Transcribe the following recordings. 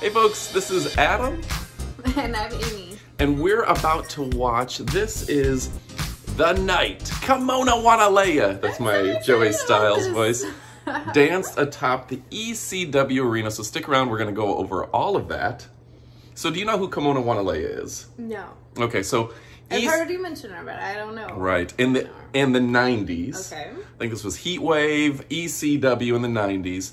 Hey folks, this is Adam, And I'm Amy. and we're about to watch. This is The Night. Kimona Wanalaya. That's my Joey Styles voice. Danced atop the ECW arena. So stick around, we're gonna go over all of that. So do you know who Kimona Wanalaya is? No. Okay, so I've EC heard you mention her, but I don't know. Right. In the in the 90s. Okay. I think this was Heatwave, ECW in the 90s.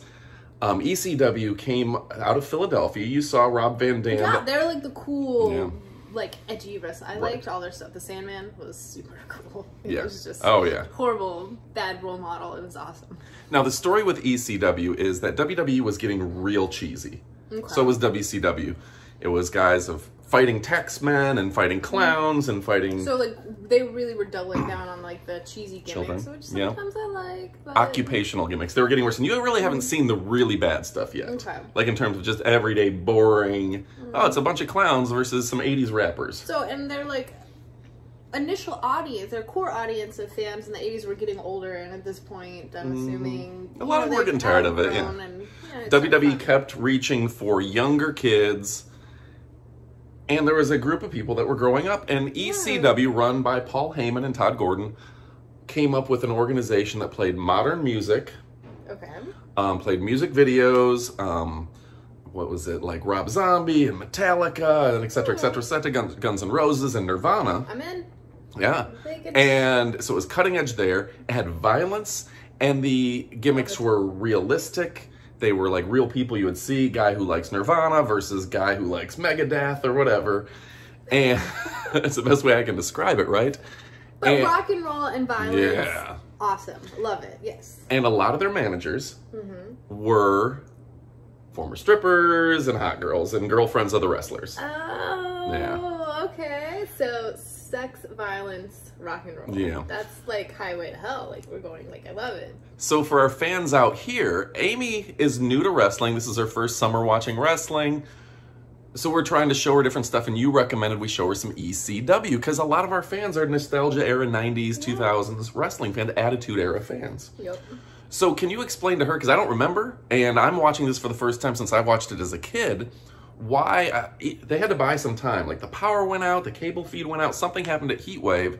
Um, ECW came out of Philadelphia. You saw Rob Van Dam. Yeah, they're like the cool, Yeah. like edgy wrestling. I Right. liked all their stuff. The Sandman was super cool. It Yeah. was just Oh, yeah. horrible, bad role model. It was awesome. Now, the story with ECW is that WWE was getting real cheesy. So it was WCW. It was guys of fighting Tex-Men and fighting mm-hmm. clowns and fighting So like they really were doubling down on like the cheesy gimmicks, Children. which Yeah. sometimes I like. But... occupational gimmicks. They were getting worse. And you really mm-hmm. haven't seen the really bad stuff yet. Okay. Like in terms of just everyday boring, mm-hmm. oh, it's a bunch of clowns versus some 80s rappers. So and their like initial audience, their core audience of fans in the '80s were getting older, and at this point, I'm assuming Mm-hmm. A lot you of know, them were getting tired of it, yeah. And, yeah, WWE kept reaching for younger kids. And there was a group of people that were growing up. And ECW, run by Paul Heyman and Todd Gordon, came up with an organization that played modern music, Okay. um, played music videos, um, what was it, like Rob Zombie and Metallica, and et cetera, et cetera, et cetera, Guns, Guns N' Roses and Nirvana. I'm in. Yeah. And so it was cutting edge there. It had violence, and the gimmicks were realistic. They were like real people you would see, guy who likes Nirvana versus guy who likes Megadeth or whatever. And it's the best way I can describe it, right? But And, rock and roll and violence. Yeah. Awesome. Love it. Yes. and a lot of their managers Mm-hmm. were former strippers and hot girls and girlfriends of the wrestlers. Oh. Okay. So sex, violence, rock and roll. Yeah. That's like highway to hell. Like we're going. Like I love it. So for our fans out here, Amy is new to wrestling. This is her first summer watching wrestling. So we're trying to show her different stuff, and you recommended we show her some ECW because a lot of our fans are nostalgia era 90s, 2000s wrestling fan, attitude era fans. Yep. So can you explain to her, because I don't remember, and I'm watching this for the first time since I watched it as a kid, why uh, it- they had to buy some time. Like the power went out, the cable feed went out, something happened at Heatwave,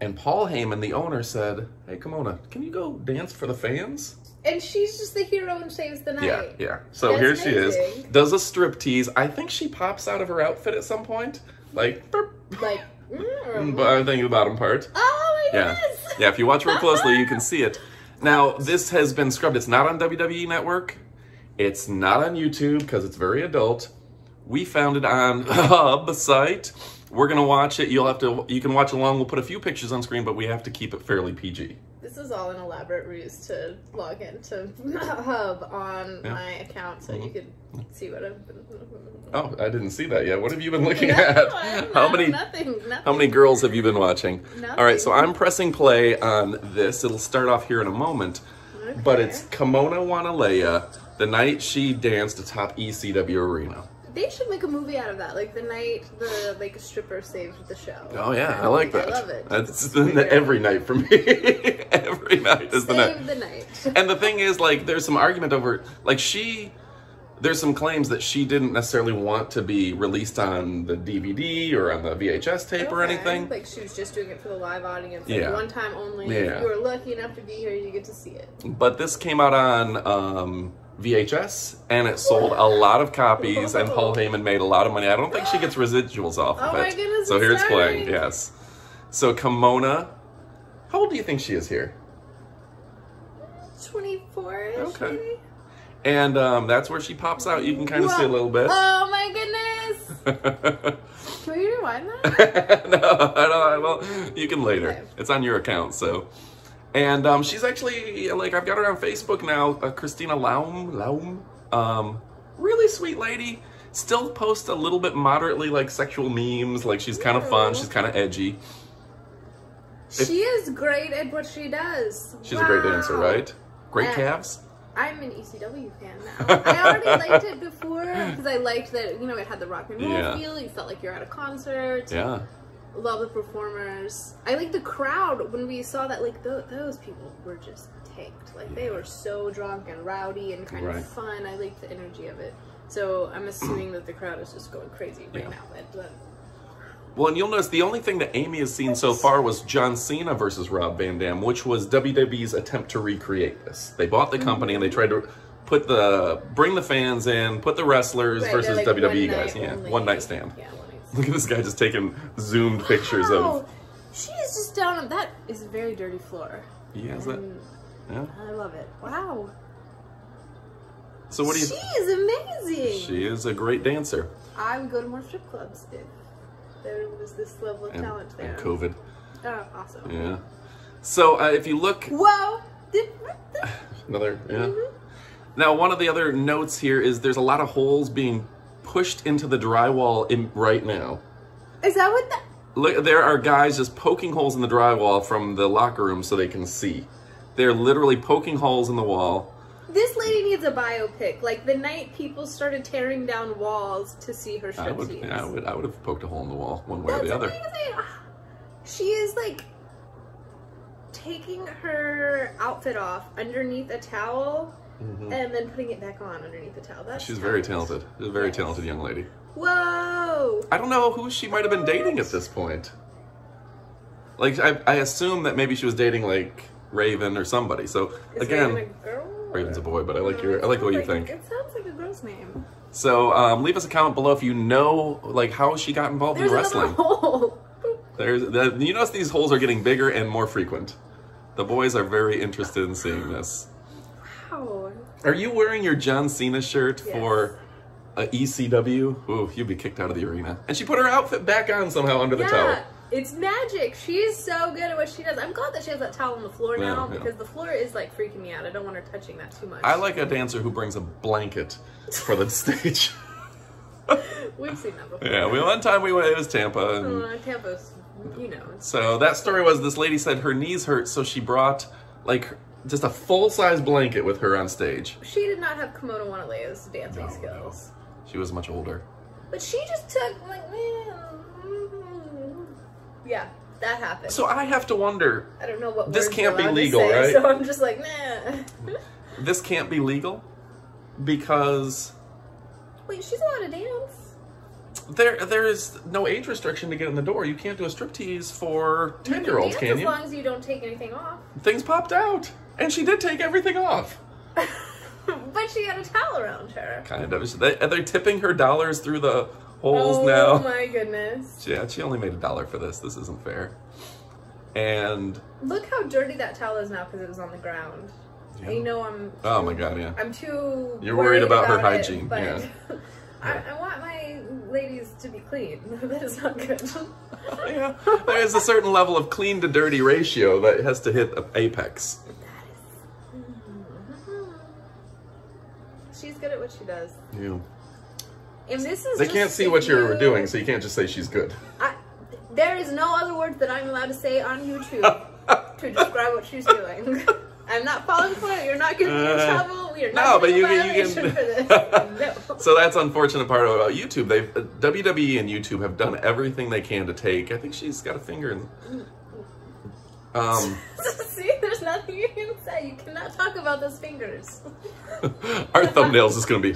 and Paul Heyman, the owner, said, Hey, Kimona, can you go dance for the fans? And she's just the hero and saves the night. Yeah, yeah. So That's here she is, does a strip tease. I think she pops out of her outfit at some point. Like, burp. Like. mm, but I'm thinking the bottom part. Oh my Yeah. goodness. Yeah, if you watch real closely, you can see it. Now, this has been scrubbed. It's not on WWE Network. It's not on YouTube because it's very adult. We found it on Hub site. We're gonna watch it. You'll have to. You can watch along. We'll put a few pictures on screen, but we have to keep it fairly PG. This is all an elaborate ruse to log into Hub on Yeah. my account so you mm-hmm. can see what I've been. Oh, I didn't see that yet. What have you been looking No, at? I'm How not- many? Nothing. Nothing. How many girls have you been watching? All right, so I'm pressing play on this. It'll start off here in a moment, but it's Kimona Wanalaya, the night she danced atop ECW Arena. They should make a movie out of that, like the night the like stripper saved the show. Oh yeah, I like that. I love it. That's It's the, every night for me. every night is the night. Save the night. And the thing is, like, there's some argument over, like, she. There's some claims that she didn't necessarily want to be released on the DVD or on the VHS tape or anything. Like she was just doing it for the live audience. Like Yeah. one time only. Yeah. If you were lucky enough to be here, you get to see it. But this came out on um, VHS and it sold a lot of copies, and Paul Heyman made a lot of money. I don't think she gets residuals off of Oh it. my goodness, so here it's playing, yes. So Kimona, how old do you think she is here? 24 ish. Okay. Maybe? And um, that's where she pops out. You can kind of see a little bit. Oh my goodness. Can we rewind that? no, I don't. I will. You can later. Okay. It's on your account. So, and um, she's actually like I've got her on Facebook now. Uh, Christina Laum, Laum, um, really sweet lady. Still posts a little bit moderately like sexual memes. Like she's kind of fun. She's kind of edgy. she is great at what she does. She's a great dancer, right? Great Uh, calves. I'm an ECW fan now. I already liked it before because I liked that you know it had the rock and roll Yeah. feel. You felt like you're at a concert. Yeah. Love the performers. I like the crowd when we saw that. Like th- those people were just tanked. Like they were so drunk and rowdy and kind Right. of fun. I liked the energy of it. So I'm assuming that the crowd is just going crazy right Yeah. now. Well, and you'll notice the only thing that Amy has seen so far was John Cena versus Rob Van Dam, which was WWE's attempt to recreate this. They bought the company and they tried to put the bring the fans in, put the wrestlers Right, versus like WWE guys. Yeah, only. one night stand. Yeah, one night stand. Look at this guy just taking zoomed pictures Wow, of. she is just down on that is a very dirty floor. He has that. Yeah. I love it. Wow. So what do you? She is amazing. She is a great dancer. I would go to more strip clubs if there was this level of And, talent there. and COVID. Oh, awesome. Yeah. So uh, if you look, Whoa. Another yeah. Mhm. Now, one of the other notes here is there's a lot of holes being pushed into the drywall in, right now. Is that what that? Look, there are guys just poking holes in the drywall from the locker room so they can see. They're literally poking holes in the wall. This lady needs a biopic. Like the night people started tearing down walls to see her I would. I would, I would have poked a hole in the wall one way or the other. amazing. She is like taking her outfit off underneath a towel and then putting it back on underneath the towel. That's Mm-hmm. She's very talented. She's a very Yes. talented young lady. Whoa. I don't know who she might have been dating at this point. Like, I, I assume that maybe she was dating like Raven or somebody. So Is again, Raven a girl? Raven's a boy, but I like your, I like way you think. It sounds like a girl's name. So um, leave us a comment below if you know like how she got involved There's in wrestling. There's the, you notice these holes are getting bigger and more frequent. The boys are very interested in seeing this. Wow. Are you wearing your John Cena shirt Yes. for a ECW? Ooh, you'd be kicked out of the arena. And she put her outfit back on somehow under the yeah, towel. it's magic. She's so good at what she does. I'm glad that she has that towel on the floor Yeah, now yeah. because the floor is like freaking me out. I don't want her touching that too much. I like a dancer who brings a blanket for the stage. We've seen that before. yeah, we one time we went. It was Tampa. And Uh, Tampa's, you know. So that story was this lady said her knees hurt, so she brought like just a full size blanket with her on stage. She did not have Kimona Wanalaya's dancing No, skills. She was much older. But she just took, like. Yeah, that happened. So I have to wonder. I don't know what This can't be legal, say, right? So I'm just like, nah. This can't be legal because Wait, she's allowed to dance. There there is no age restriction to get in the door. You can't do a striptease for ten year olds, dance can As long as you don't take anything off. Things popped out, and she did take everything off. but she had a towel around her. Kind of. They, are they tipping her dollars through the holes oh now? Oh my goodness. Yeah, she only made a dollar for this. This isn't fair. And Look how dirty that towel is now because it was on the ground. Yeah. You know I'm. oh my god, yeah. I'm too. You're worried about her it, hygiene, yeah. I, I want my ladies to be clean. that is not good. yeah, there is a certain level of clean to dirty ratio that has to hit the apex. She's good at what she does. Yeah. And this is They can't see what you're you- doing, so you can't just say she's good. I, there is no other word that I'm allowed to say on YouTube to describe what she's doing. I'm not falling for it. You're not getting me in Uh, trouble. We are no, but you can- you can- for this. No. So that's unfortunate part about YouTube. They've uh, WWE and YouTube have done everything they can to take. I think she's got a finger in. Um, See, there's nothing you can say. You cannot talk about those fingers. our thumbnails is gonna be.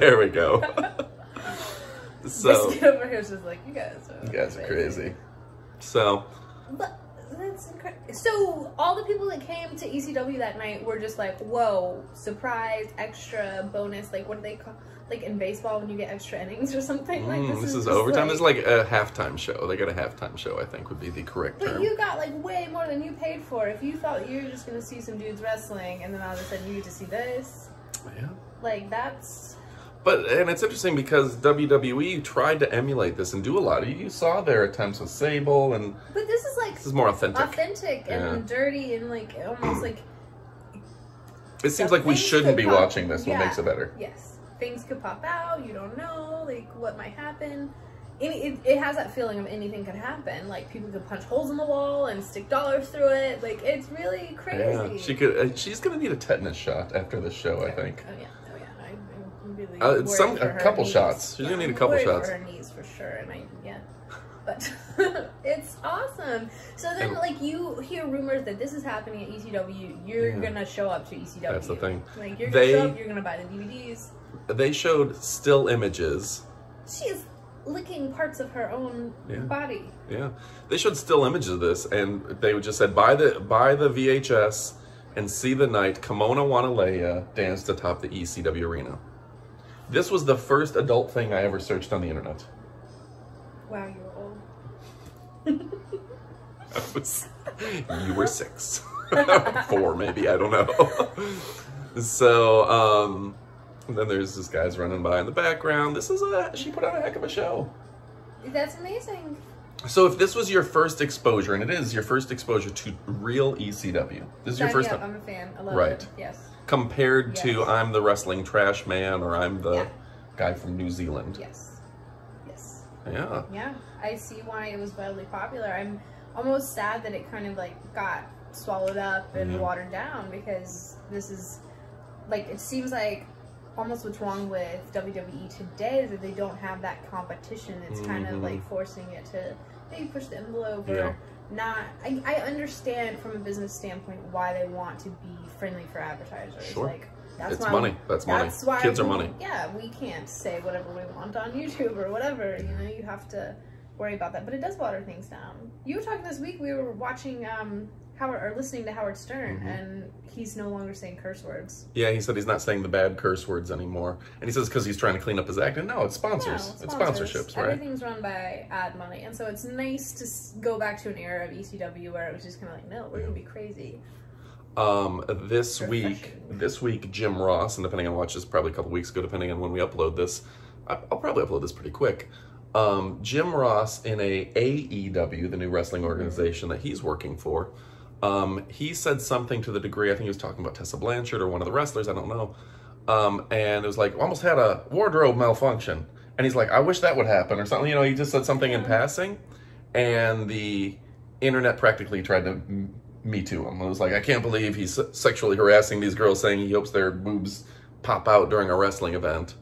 there we go. so this over here is just like, you guys are, you guys are crazy. So But that's incredible. So all the people that came to ECW that night were just like, "Whoa, surprise, extra bonus!" Like what do they call? Like in baseball when you get extra innings or something. Like mm, this, is just overtime. This is like a halftime show. They got a halftime show. I think would be the correct But term. you got like way more than you paid for. If you thought you were just gonna see some dudes wrestling and then all of a sudden you get to see this, Yeah. like that's But and it's interesting because WWE tried to emulate this and do a lot. You- You saw their attempts with Sable, and but this is like this is more authentic. authentic and dirty and like almost like It seems like we shouldn't be pop- watching this. What Yeah. makes it better? Yes, things could pop out. You don't know, like what might happen. It, it, it has that feeling of anything could happen. Like people could punch holes in the wall and stick dollars through it. Like it's really crazy. Yeah, she could. Uh, she's gonna need a tetanus shot after this show. I think. Oh yeah, oh yeah. I, I'm really Uh, some- a couple knees. shots. She's gonna need a couple shots. for her knees for sure. And I yeah. but it's awesome. So then, And- like, you hear rumors that this is happening at ECW. You're Yeah. gonna show up to ECW. That's the thing. Like, you're gonna They- show up. You're gonna buy the DVDs. They showed still images. She's licking parts of her own Yeah. body. Yeah, they showed still images of this, and they just said buy the buy the VHS and see the night Kimona Wanalaya danced atop the ECW arena. This was the first adult thing I ever searched on the internet. Wow, you're old. I was, you were six, four maybe, I don't know. so, um, then there's this guy's running by in the background. This is a she put on a heck of a show. That's amazing. So if this was your first exposure, and it is your first exposure to real ECW, this is your first up. time I'm a fan. I love Right. it. Yes. Compared to I'm the wrestling trash man or I'm the Yeah. guy from New Zealand. Yes. Yes. Yeah. Yeah. I see why it was wildly popular. I'm almost sad that it kind of like got swallowed up and Yeah. watered down because this is like it seems like almost what's wrong with WWE today is that they don't have that competition. It's kind Mhm. of like forcing it to maybe push the envelope or Yeah. Not. I, I understand from a business standpoint why they want to be friendly for advertisers. Sure. Like that's It's why money. That's money. That's why Kids are money. Yeah, we can't say whatever we want on YouTube or whatever. You know, you have to worry about that. But it does water things down. You were talking this week. We were watching um Howard or listening to Howard Stern, Mhm. and he's no longer saying curse words. Yeah, he said he's not saying the bad curse words anymore. And he says because he's trying to clean up his act. And no, it's sponsors. No, it's sponsors. sponsorships, right? Everything's run by ad money, and so it's nice to go back to an era of ECW where it was just kind of like, no, we're gonna be crazy. Um, this week, this week, Jim Ross, and depending on watch this, probably a couple weeks ago, depending on when we upload this, I'll probably upload this pretty quick. Um, Jim Ross in a AEW, the new wrestling organization that he's working for, um, he said something to the degree I think he was talking about Tessa Blanchard or one of the wrestlers, I don't know. Um, and it was like almost had a wardrobe malfunction, and he's like, I wish that would happen or something. You know, he just said something in passing, and the internet practically tried to me too him. It was like, I can't believe he's sexually harassing these girls, saying he hopes their boobs pop out during a wrestling event.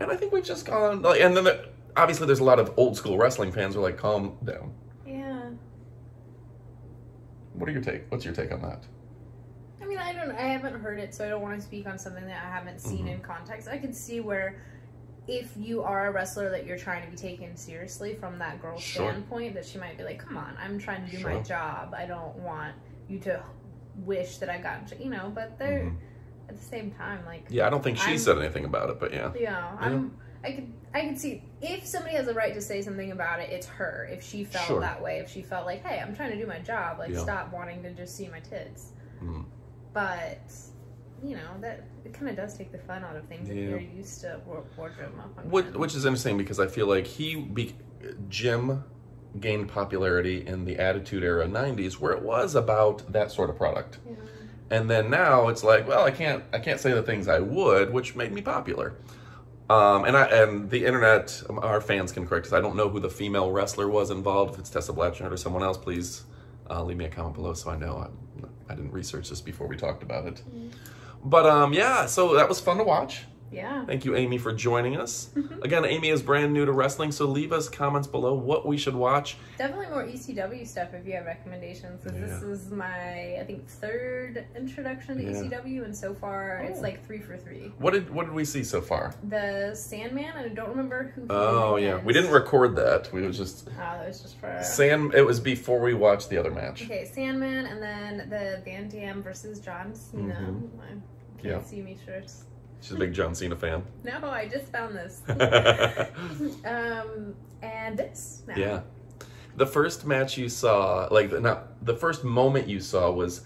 And I think we've just gone like, and then the, obviously there's a lot of old school wrestling fans who are like, calm down. Yeah. What are your take? What's your take on that? I mean, I don't. I haven't heard it, so I don't want to speak on something that I haven't seen Mhm. in context. I can see where, if you are a wrestler that you're trying to be taken seriously from that girl's Sure. standpoint, that she might be like, "Come on, I'm trying to do my job. I don't want you to wish that I got you know." But they're Mhm. at the same time, like, Yeah, I don't think she I'm- said anything about it, but yeah. yeah, I'm. I could, I could see if somebody has a right to say something about it, it's her. If she felt Sure. that way, if she felt like, hey, I'm trying to do my job, like Yeah. stop wanting to just see my tits. Mhm. But you know that it kind of does take the fun out of things if you're used to wardrobe malfunction. Which, which is interesting because I feel like he, be, Jim, gained popularity in the Attitude Era '90s, where it was about that sort of product. Yeah. And then now it's like, well, I can't, I can't say the things I would, which made me popular. Um, and I and the internet, um, our fans can correct us. I don't know who the female wrestler was involved. If it's Tessa Blanchard or someone else, please uh, leave me a comment below so I know. I, I didn't research this before we talked about it. But um, yeah, so that was fun to watch. Yeah. Thank you, Amy, for joining us. Again, Amy is brand new to wrestling, so leave us comments below what we should watch. Definitely more ECW stuff if you have recommendations. 'cause This Yeah. is my, I think, third introduction to Yeah. ECW, and so far it's Oh. like three for three. What did what did we see so far? The Sandman, I don't remember who. Oh yeah, we didn't record that. We was just Oh, that was just for. Sand. It was before we watched the other match. Okay, Sandman, and then the Van Dam versus John Cena. Mhm. My can't Yeah. see me shirts. She's a big John Cena fan. No, I just found this. um, and this. Now. yeah. The first match you saw, like the- not the first moment you saw was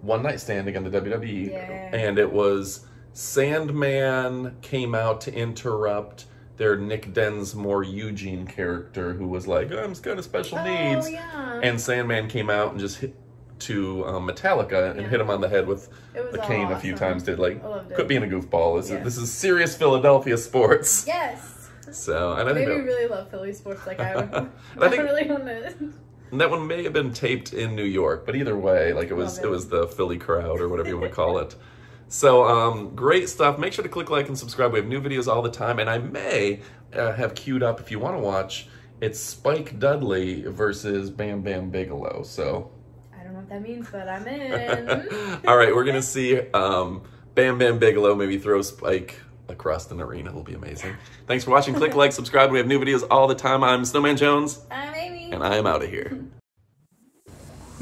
one night standing on the WWE, Yeah. and it was Sandman came out to interrupt their Nick Dinsmore Eugene character, who was like, "I'm just kind of special Oh needs," yeah. and Sandman came out and just hit to um, Metallica and Yeah. hit him on the head with the cane a few times. Did like I loved it. quit being a goofball. This, Yeah. is, this is serious Philadelphia sports. Yes. So, and I think Maybe that, really love Philly sports like I would. I think- really want to. that one may have been taped in New York, but either way, like it was, it. it. was the Philly crowd or whatever you want to call it. So, um, great stuff. Make sure to click like and subscribe. We have new videos all the time, and I may uh, have queued up if you want to watch it's Spike Dudley versus Bam Bam Bigelow. So, I don't know what that means, but I'm in. all right, we're gonna see um, Bam Bam Bigelow maybe throw Spike across an arena. It'll be amazing. Thanks for watching. Click like, subscribe. We have new videos all the time. I'm Snowman Jones, I'm Amy. and I am out of here.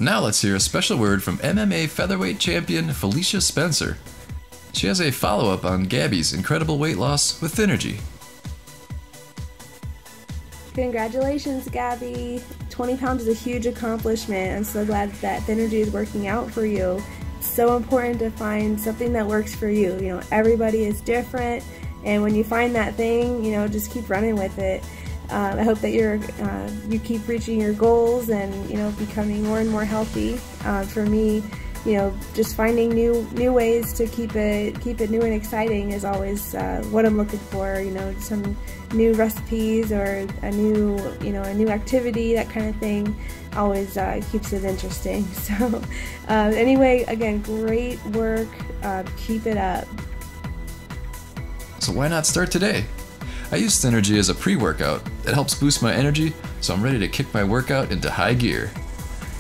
Now let's hear a special word from MMA featherweight champion Felicia Spencer. She has a follow up on Gabby's incredible weight loss with Thinergy. Congratulations, Gabby. 20 pounds is a huge accomplishment. I'm so glad that Thinergy is working out for you. It's so important to find something that works for you. You know, everybody is different, and when you find that thing, you know, just keep running with it. Uh, I hope that you're uh, you keep reaching your goals and you know becoming more and more healthy. Uh, for me, you know, just finding new new ways to keep it keep it new and exciting is always uh, what I'm looking for. You know, some new recipes or a new you know a new activity that kind of thing always uh, keeps it interesting. So uh, anyway, again, great work. Uh, keep it up. So why not start today? I use Thinergy as a pre workout that helps boost my energy so I'm ready to kick my workout into high gear.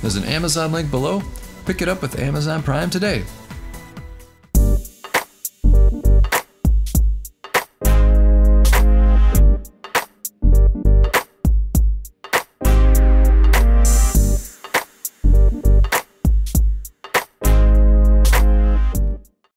There's an Amazon link below. Pick it up with Amazon Prime today.